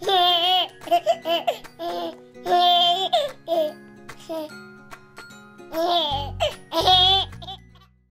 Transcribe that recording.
Yeah.